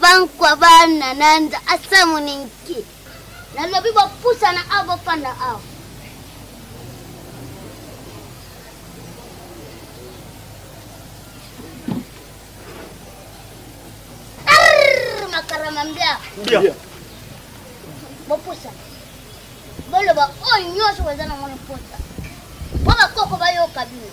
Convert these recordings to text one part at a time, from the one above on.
bankwa bana na nza asa moninki nalobi bopusana awa bofanda awa makarama mbia bopusana boloba oyo nyonso boza na mwana mposa mpo bakoko bayoka bino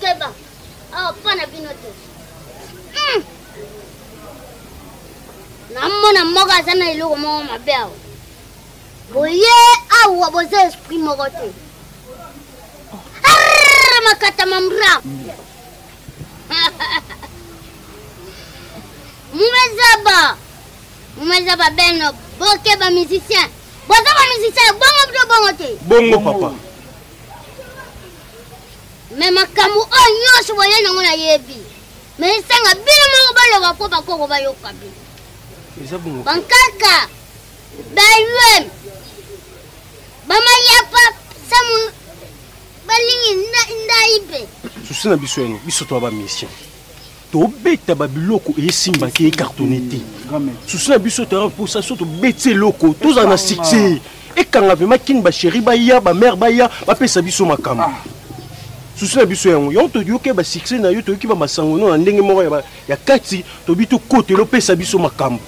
Keba. Awa pa na bino te. Hmm. Namona moko aza na eloko moko mabe awa. Boye awa boza esprit moko te. Arrrr, makata mamra. Mumezaba. Mumezaba beno boke ba musicien. Boza ba musicien bongo bino bongo te. Bongo papa. me makambo oyo nyonso boye nango nayebi me esanga bino moko baloba mpo bakoko bayoka bino bankaka bayem bamayapa samu balingi ndai mpe susi na biso eno biso toa bamission tobeta babiloko esimba te ecartone te susi na biso tara mposa so tobeti eloko tozala na succès ekanga vraimen kini basheri baya bamare baya bapesa biso makambo ah. susi na biso yango yango toyoki basuccès na yo toyoki bamasango no na ndenge moko ya kati tobi tokota elopesa biso makambo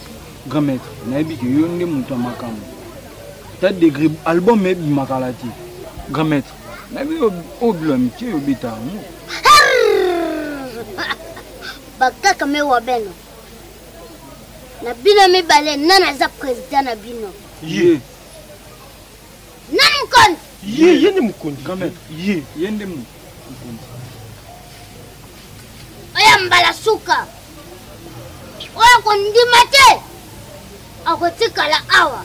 grand maître nayebi ke yo nde moto ya makambo ta degré album ebimaka la te grand maître nayebi oyo bilo ya mike oyo obeta yango bakaka me wa beno na bino mibale nani aza président na bino ye nani mokonzi ye ye nde mokonzi ye ye nde mokonzi oyo mbala suka oyo kondima te akotikala awa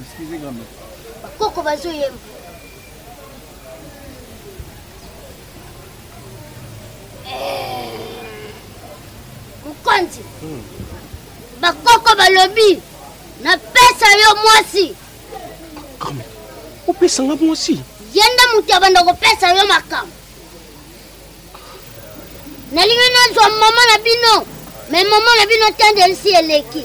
Excusez grand-mère. Bakoko bazoyemba. Eh, mokonzi hmm. bakoko balobi napesa yo mwasi opesa nga mwasi ye nde moto abanda kopesa yo makambo nalingi nazwa mama na bino me mama na bino tendelisi eleki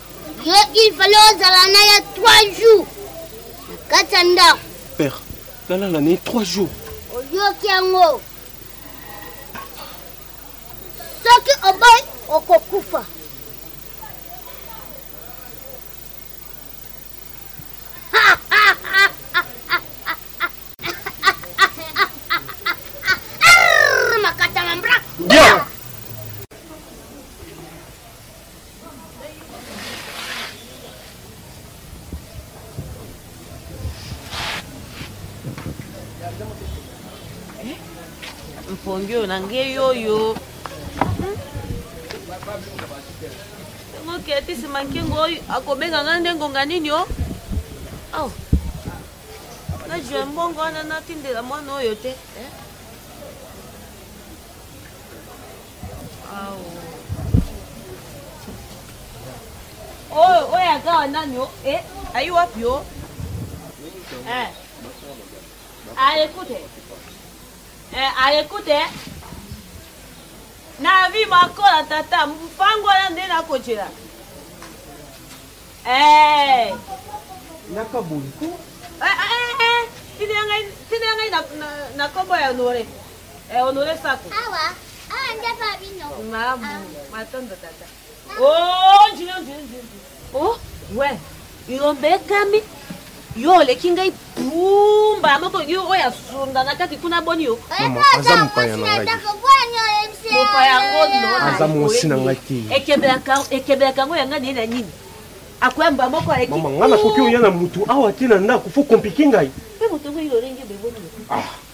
Yo il fallait ozala na ya 3 jours na kati ya ndako. Père, nalala na ye 3 jours. Oyoki yango. Soki oboyi okokufa. mpongi oyo na ngei oyo yango ketisi mankengo oyo akobenga ngai nde ngonga nini o aw najwa mbongo wana natindela mwana oyo te eh? oyo oyo agawa nani o e ayi wapi o ayekute ayekute na vi makola tata mpango wana nde nakojela yaka boye ko tindela ngai na nkombo ya honore Eh, honore sako. Awa. Awa nde pa bino. Mamu, ah. matondo tata. Oh, njino, njino, njino. Oh, we. Yombe kami. Yo oleki ngai pumba moko yo oyo asunda na kati kuna boni yo aza mopaya na ngai mopaya yango aza mosi na ngai te ekebelaka yango yanga nini na nini akoyamba moko aleki mama ngai nakoki oya na motu awa te na ndako fo komplike ngai mpe moto yango yo olenge beboni ah.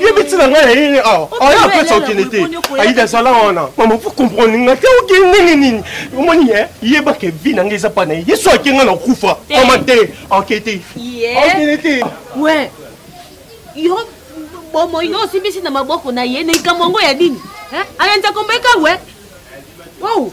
yebi ntina ngai na yini awa aya apesa okende te ayida azala wana mama po comprendre nga te okende ndenge nini omoni ye yebaka evi na ngai eza pana ye yesu ake nga na kufa mama te ake te okende te we yo bomoi no osimbisi na maboko na ye na likambo yango ya nini ayanza kombo ekawe wow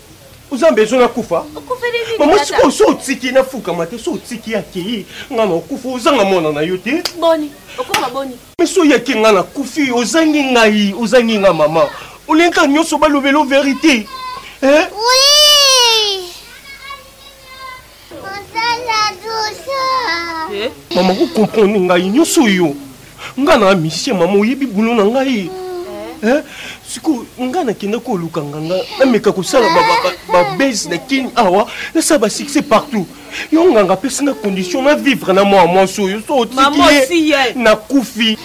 oza bezo nakufa mama sikoyo so otiki nafukama te so otiki akei ngai na okufa ozanga mwana na yo te miso yaki ngai nakufi ozangi ngai ozangi ngai mama olenka nyonso balobelo verité eh? oui. Eh? mama kokomprone ngai nyonso yo ngai na musicien mama oyebi bulo na ngai eh? Eh? sikoyo ngai nakenda koluka nganga nameka kosala babase na kini awa nasala basuccès partout yo nganga apesi na condition na vivre na mwa mwasi oyo so otiki ye nakufi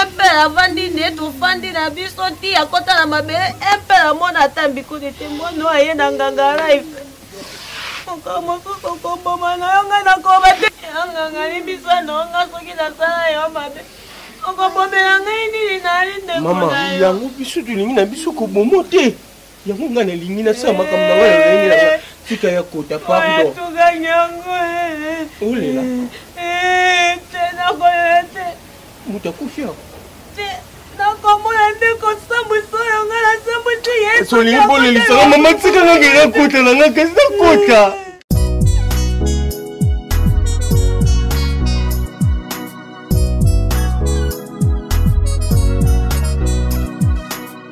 empere avandi nde tofandi na biso ti akota na mabele empere amona ata mbikuni te mbono aye na nganga rife moka mosusu koboma na yo ngai nakoba te anganga libisa na yo ngai soki nasala yo mabe okobomela ngai nini nali ndeko na yo yango biso tolingi na biso kobomo te yango ngai nalingi nasala makambo na ngai na lolenge na ngai tika ya kota pardon olela moto akufi yako nakomona nde kosambwisa oyo ngai nasambwisi yesu olingi bolelisaka mama tika ngai keka kota na ngai kasi nakota